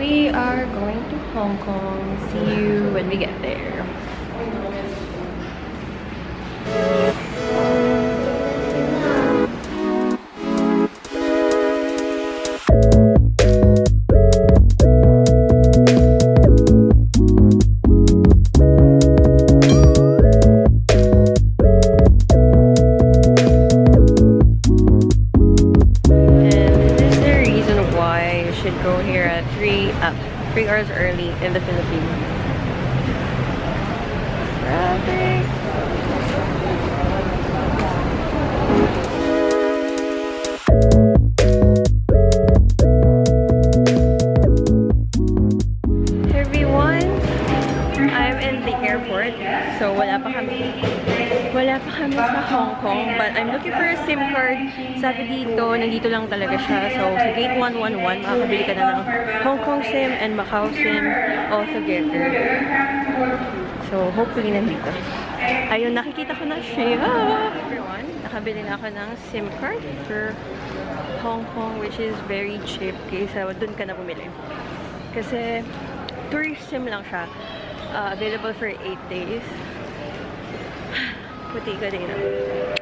We are going to Hong Kong. See you when we get there. Sabi dito, nandito lang talaga siya. So sa gate 111, makakabili ka na ng Hong Kong SIM and Macau SIM all together. So hopefully nandito. Ayun, nakikita ko na siya. Everyone, nakabili na ako ng SIM card for Hong Kong which is very cheap kaysa dun ka na bumili. Kasi tourist SIM lang siya. Uh, available for 8 days. Puti ka din.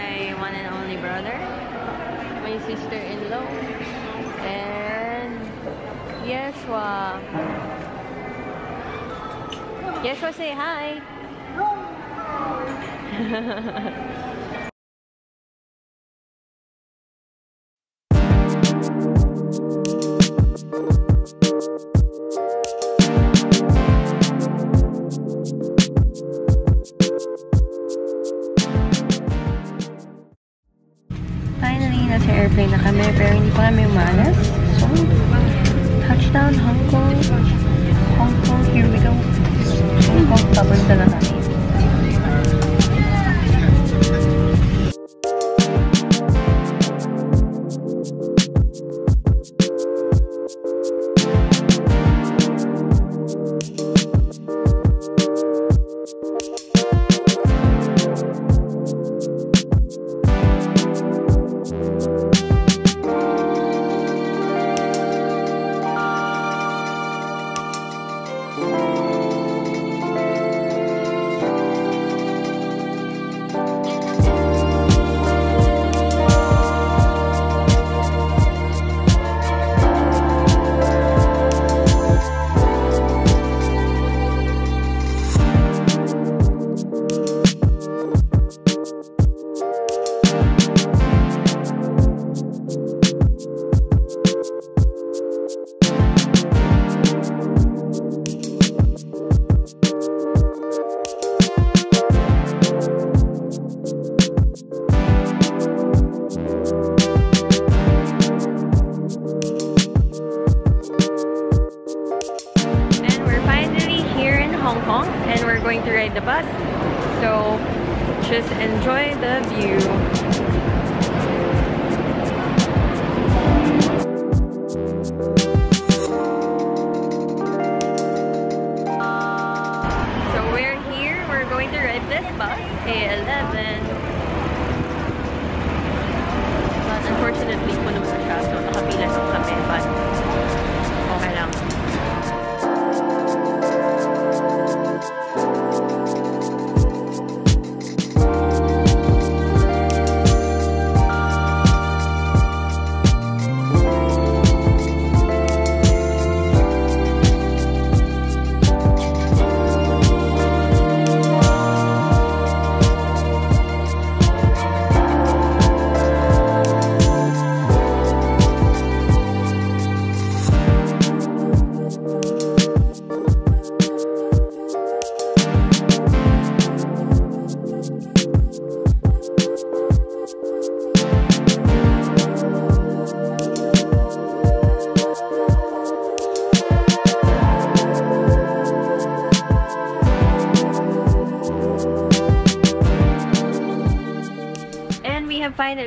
My one and only brother, my sister-in-law, and Yeswa. Yeswa, say hi!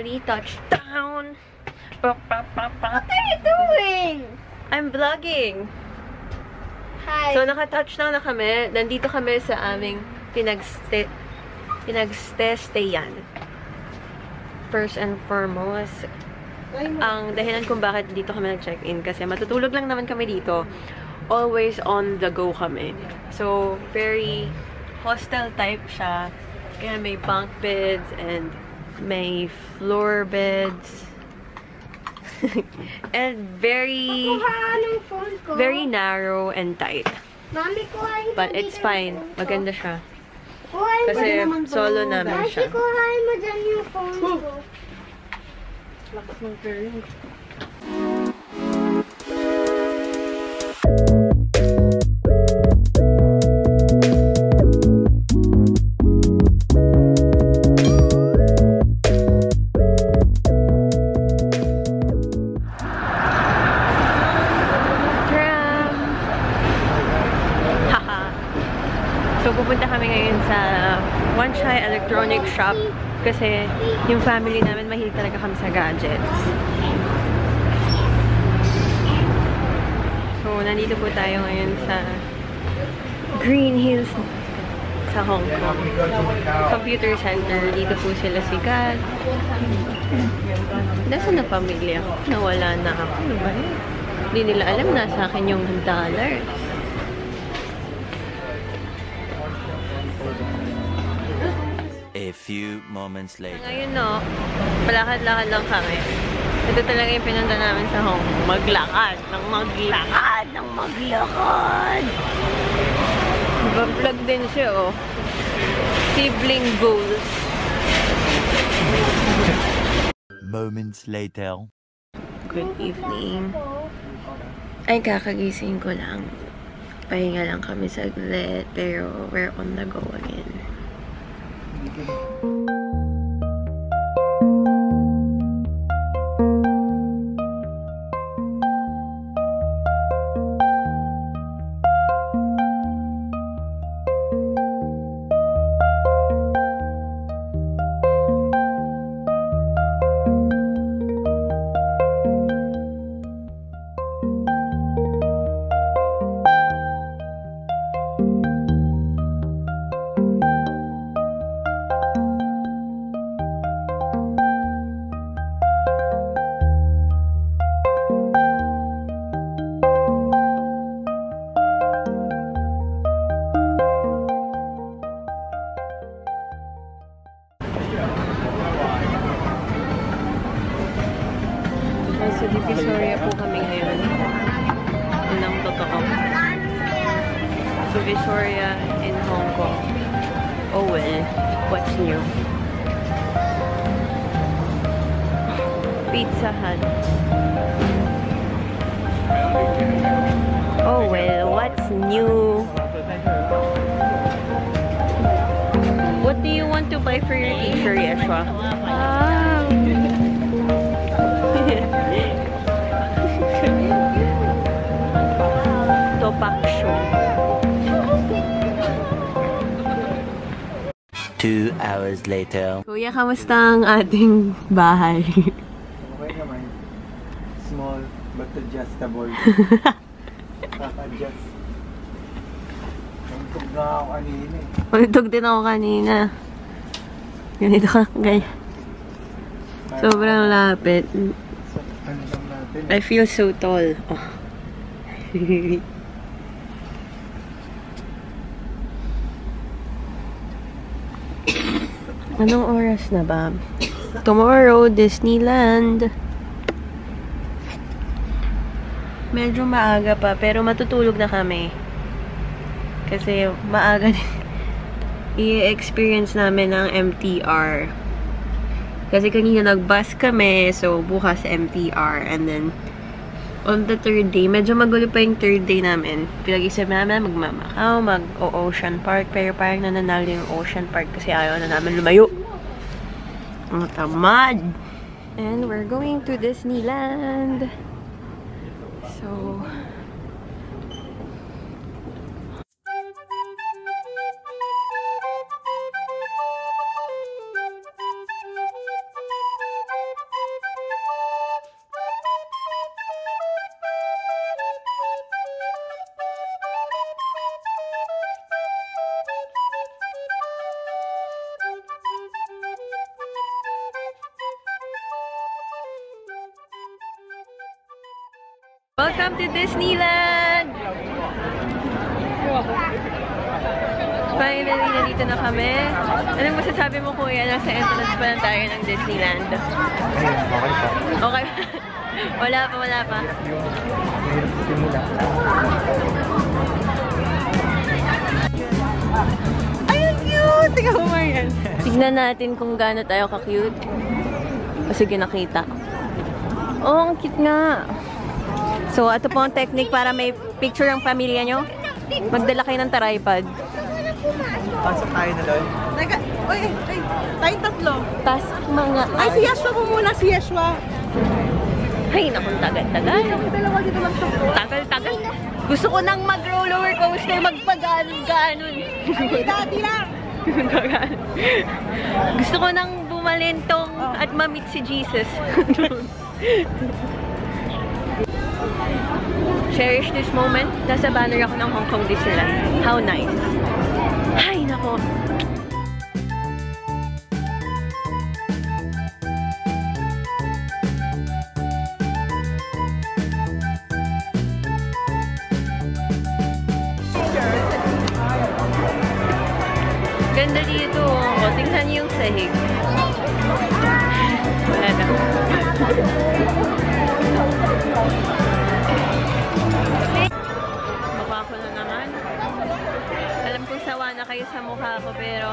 finally touched down. What What are you doing? I'm vlogging. Hi. So, naka-touchdown na kami. Nandito kami sa aming pinagste pinagste-stayan. first and foremost, ang dahilan kung bakit dito kami nag-check-in kasi matutulog lang naman kami dito. Always on the go kami. So, very hostel type siya. Kaya may bunk beds and may floor beds. and very, very narrow and tight. But it's fine. Maganda siya. Kasi solo namin siya. kuhain mo dyan yung phone ko. Lakas ng ferry. Kasi yung family namin mahilig talaga kami sa gadgets. So, nandito po tayo ngayon sa Green Hills sa Hong Kong. Computer Center. Dito po sila sikat. Nasaan na pamilya? Nawala na ako. Ano ba yun? Hindi nila alam na sa akin yung dollars. A few moments later. Ngayon no, palakad-lakad lang kami. Ito talaga yung pinunta namin sa Hong Kong. Maglakad, ng maglakad, ng maglakad. Diba-vlog din siya, oh. Sibling goals. Moments later. Good evening. Ay, kakagising ko lang. Pahinga lang kami saglit, pero we're on the go again. Nasa Wow! Topak show. Two hours later. Kuya, kamusta ang ating bahay? Okay naman. Small but adjustable. Kaka-adjust. Nagtog na ako kanina eh. Pagtog din ako kanina. Ganito ka, guys. Sobrang lapit. I feel so tall. Oh. Anong oras na ba? Tomorrow, Disneyland. Medyo maaga pa, pero matutulog na kami. Kasi maaga din i-experience namin ang MTR. Kasi kanina nag-bus kami, so bukas MTR. And then, on the third day, medyo magulo pa yung third day namin. Pinag-isip namin magmamakaw, mag-ocean park. Pero parang nananalo yung ocean park kasi ayaw na namin lumayo. Ang tamad! And we're going to Disneyland. So, Welcome to Disneyland! Finally, nandito na kami. Anong masasabi mo kuya? Nasa entrance pa lang tayo ng Disneyland. Ayun, okay pa. Okay. wala pa, wala pa. Simula. Ay, ang cute! Tingnan mo yan. Tignan natin kung gaano tayo ka-cute. O sige, nakita. Oh, ang cute nga. So, ito po ang technique para may picture ang pamilya nyo. Magdala kayo ng tripod. Pasok tayo na doon. Teka, oy, oy, tayong tatlo. Tapos mga... Ay, si Yashua mo muna, si Yashua. Ay, naku, tagal-tagal. Dalawa dito lang. Tagal-tagal. Gusto ko nang mag-roller coaster, magpaganon-ganon. Ay, daddy lang. Gusto ko nang bumalintong at mamit si Jesus. Cherish this moment. Nasa banner ako ng Hong Kong Disneyland. How nice. Ay, nako. Ganda dito. O, tingnan niyo yung sahig. Wala na. Na kayo sa mukha ko, pero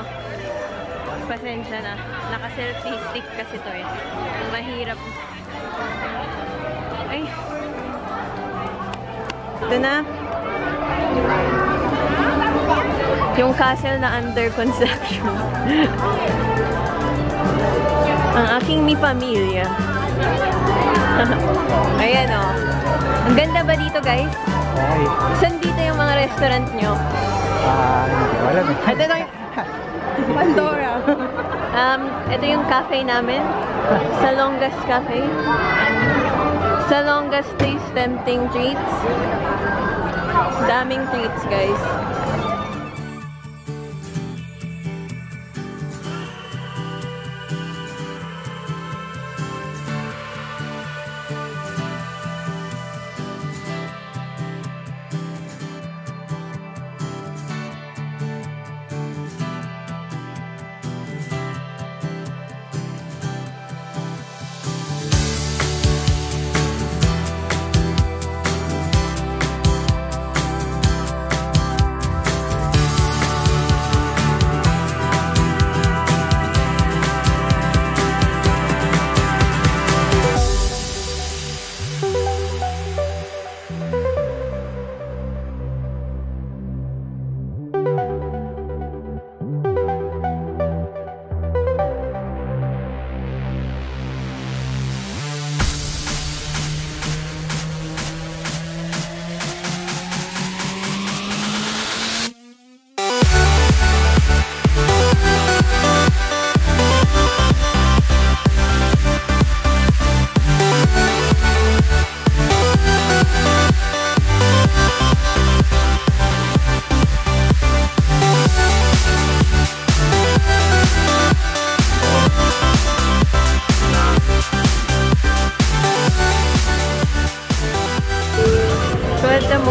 pasensya na. Naka-selfie stick kasi to eh. Mahirap. Ay. Ito na. Yung castle na under construction. Ang aking mi pamilya. Ayan o. Ang ganda ba dito guys? Saan dito yung mga restaurant nyo? Ah, hindi ko alam eh. Ito na Pandora. Um, ito yung cafe namin. Sa Longest Cafe. Sa Longest Taste Tempting Treats. Daming treats, guys.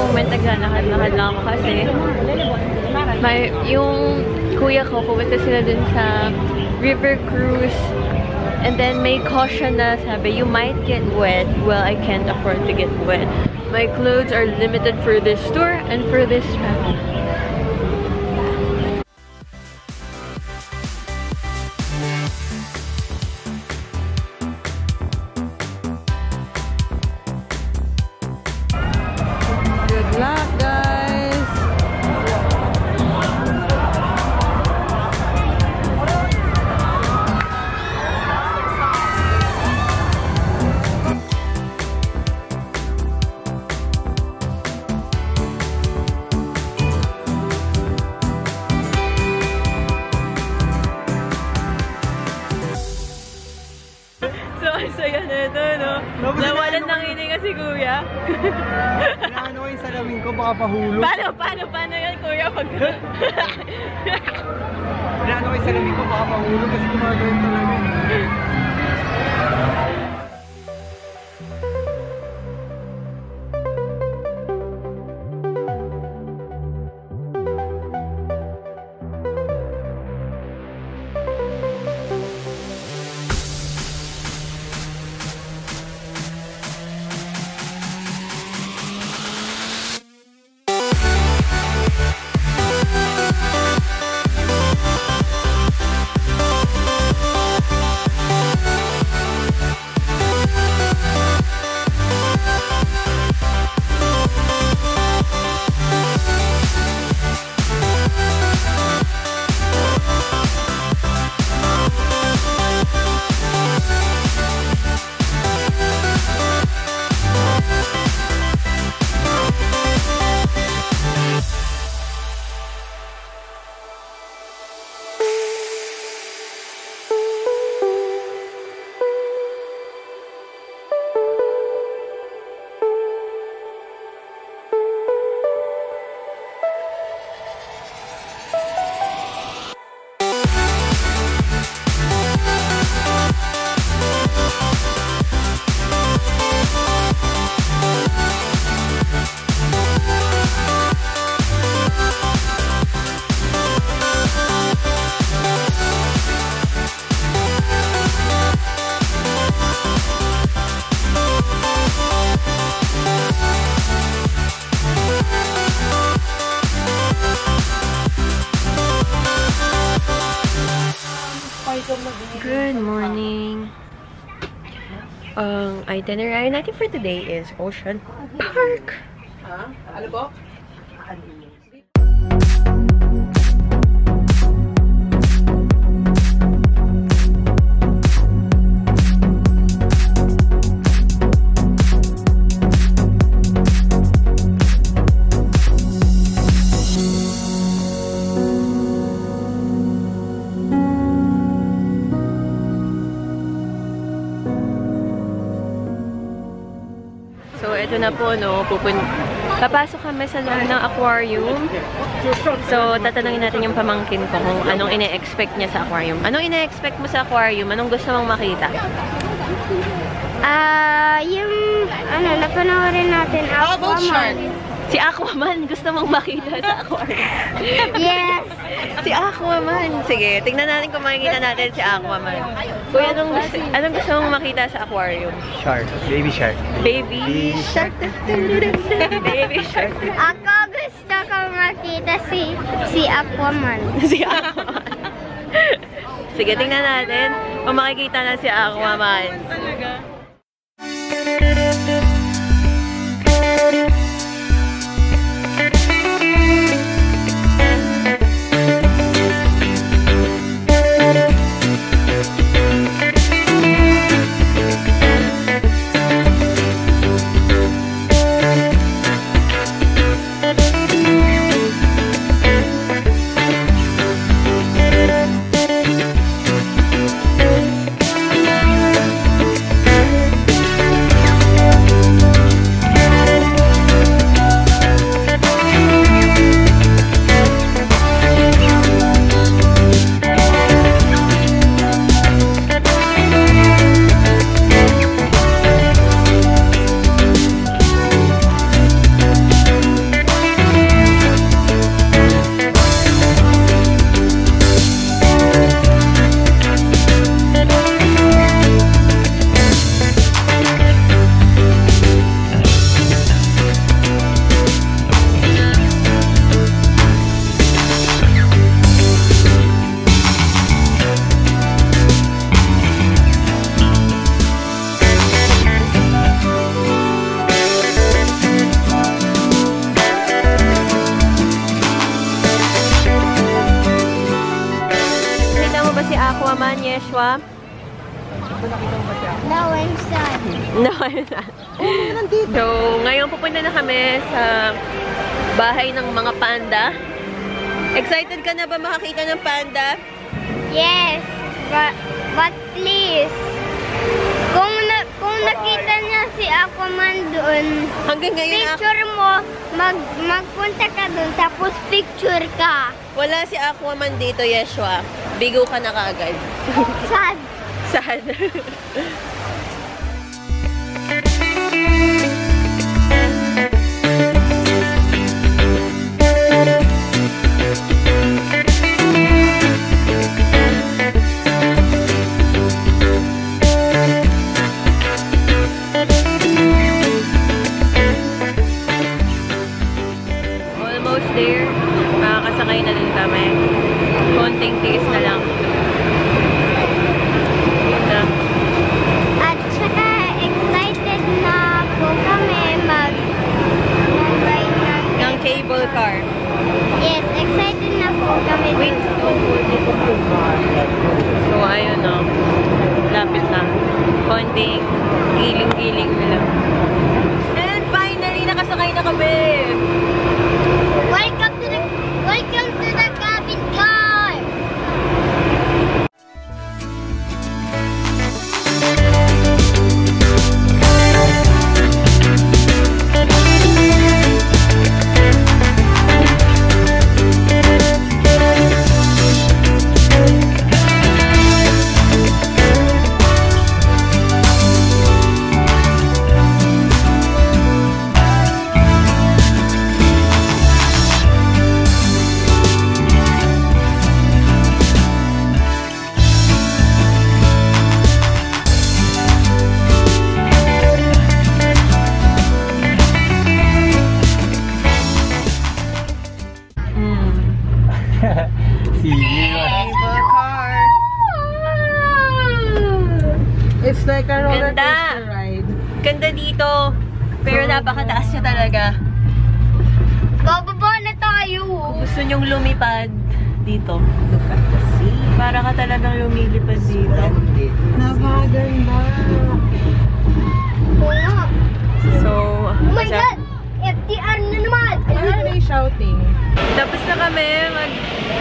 Moment, naglalakad-lakad lang ako kasi may, yung kuya ko, pumunta sila dun sa river cruise. And then may caution na sabi, you might get wet. Well, I can't afford to get wet. My clothes are limited for this tour and for this travel. Si kuya. Inaano yung salamin ko, baka pahulog. paano, paano, paano yan, kuya? Pag... Inaano yung salamin ko, baka pahulog kasi gumagawin talaga. Itinerary natin for today is Ocean Park. Ano po? Na po, no. Pupun Papasok kami sa loob ng aquarium. So, tatanungin natin yung pamangkin ko kung anong ine-expect niya sa aquarium. Anong ine-expect mo sa aquarium? Anong gusto mong makita? Ah, yung, ano, napanoorin natin, Aquaman. Si Aquaman, gusto mong makita sa aquarium. Yes. Si Aquaman. Sige, tingnan natin kung makikita natin si Aquaman. Kuya, anong gusto, anong gusto mong makita sa aquarium? Shark. Baby shark. Baby shark. Baby shark. Ako gusto ko makita si, si Aquaman. si Aquaman. Sige, tingnan natin kung makikita na si Aquaman. Nakita Yeshua? No, I'm sad. No, I'm not. So, ngayon pupunta na kami sa bahay ng mga panda. Excited ka na ba makakita ng panda? Yes. But, but please, nakita niya si Aquaman doon, Hanggang ngayon, picture mo, mag, magpunta ka doon, tapos picture ka. wala si Aquaman dito, Yeshua. Bigo ka na kaagad. Sad. Sad. kami! Dito. Pero napakataas niya talaga. Bababa na tayo. Gusto nyong lumipad dito. Para ka talagang lumilipad dito. Napakaganda. So, Oh my God! FTR na naman! Bakit may shouting? Tapos na kami mag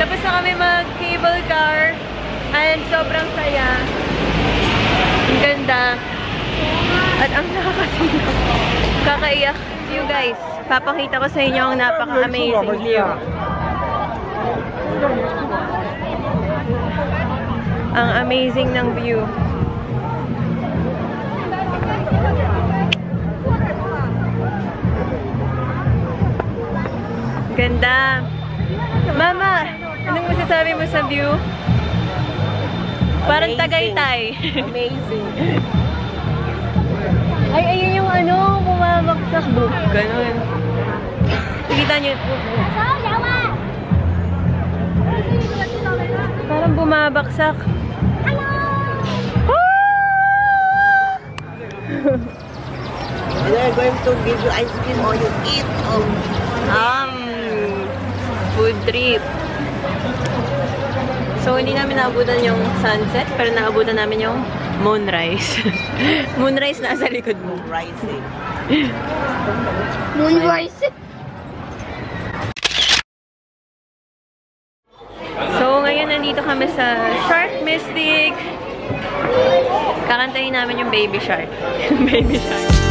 tapos na kami mag cable car and sobrang saya. Ang ganda. At ang nakakasino. Kakaiyak. You guys, papakita ko sa inyo ang napaka-amazing view. Ang amazing ng view. Ganda. Mama, anong masasabi mo sa view? Parang Tagaytay. Amazing. Ay, ayun yung ano, bumabagsak book. Ganun. Nakita niyo? Parang bumabaksak. And they're going to give you ice cream or you eat. Oh. Um, food trip. So, hindi namin naabutan yung sunset, pero naabutan namin yung moonrise. moonrise nasa likod mo. Rising. Moonrise. So, ngayon nandito kami sa Shark Mystic. Kakantahin namin yung Baby Shark. baby Shark.